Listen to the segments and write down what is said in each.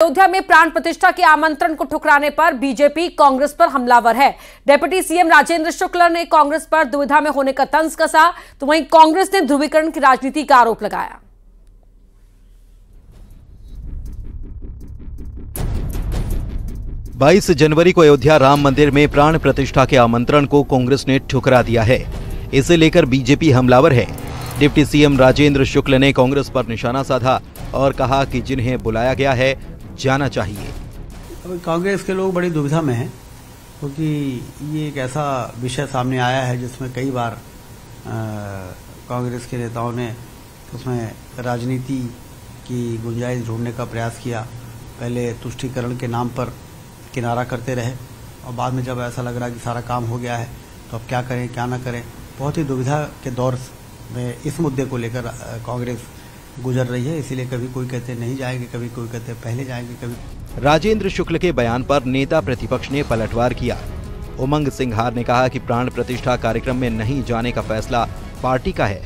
अयोध्या में प्राण प्रतिष्ठा के आमंत्रण को ठुकराने पर बीजेपी कांग्रेस पर हमलावर है। डिप्टी सीएम राजेंद्र शुक्ला ने कांग्रेस पर दुविधा में होने का तंज कसा तो वहीं कांग्रेस ने ध्रुवीकरण की राजनीति का आरोप लगाया। बाईस जनवरी को अयोध्या राम मंदिर में प्राण प्रतिष्ठा के आमंत्रण को कांग्रेस ने ठुकरा दिया है। इसे लेकर बीजेपी हमलावर है। डिप्टी सीएम राजेंद्र शुक्ल ने कांग्रेस पर निशाना साधा और कहा कि जिन्हें बुलाया गया है जाना चाहिए। कांग्रेस के लोग बड़ी दुविधा में हैं, क्योंकि ये एक ऐसा विषय सामने आया है जिसमें कई बार कांग्रेस के नेताओं ने उसमें राजनीति की गुंजाइश ढूँढने का प्रयास किया। पहले तुष्टिकरण के नाम पर किनारा करते रहे, और बाद में जब ऐसा लग रहा कि सारा काम हो गया है तो अब क्या करें, क्या ना करें। बहुत ही दुविधा के दौर में इस मुद्दे को लेकर कांग्रेस गुजर रही है इसीलिए कभी कोई कहते नहीं जाएँगे कभी कोई कहते पहले जाएँगे कभी राजेंद्र शुक्ल के बयान पर नेता प्रतिपक्ष ने पलटवार किया। उमंग सिंघार ने कहा कि प्राण प्रतिष्ठा कार्यक्रम में नहीं जाने का फैसला पार्टी का है।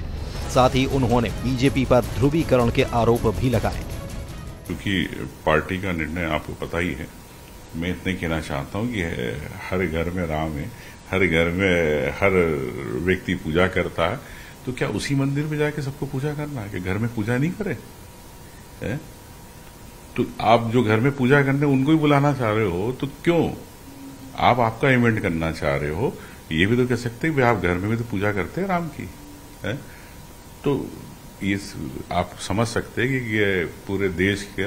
साथ ही उन्होंने बीजेपी पर ध्रुवीकरण के आरोप भी लगाए। क्योंकि पार्टी का निर्णय आपको पता ही है। मैं इतने कहना चाहता हूँ कि हर घर में राम है हर घर में हर व्यक्ति पूजा करता है। तो क्या उसी मंदिर में जाके सबको पूजा करना है कि घर में पूजा नहीं करे? है? तो आप जो घर में पूजा करने उनको ही बुलाना चाह रहे हो तो क्यों? आप आपका इवेंट करना चाह रहे हो। ये भी तो कह सकते हैं आप घर में भी तो पूजा करते हैं राम की, है? तो ये आप समझ सकते हैं कि ये पूरे देश के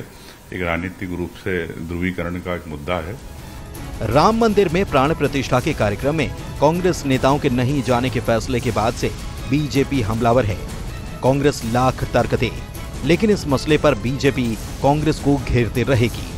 एक राजनीतिक रूप से ध्रुवीकरण का एक मुद्दा है। राम मंदिर में प्राण प्रतिष्ठा के कार्यक्रम में कांग्रेस नेताओं के नहीं जाने के फैसले के बाद से बीजेपी हमलावर है। कांग्रेस लाख तर्क दे लेकिन इस मसले पर बीजेपी कांग्रेस को घेरते रहेगी।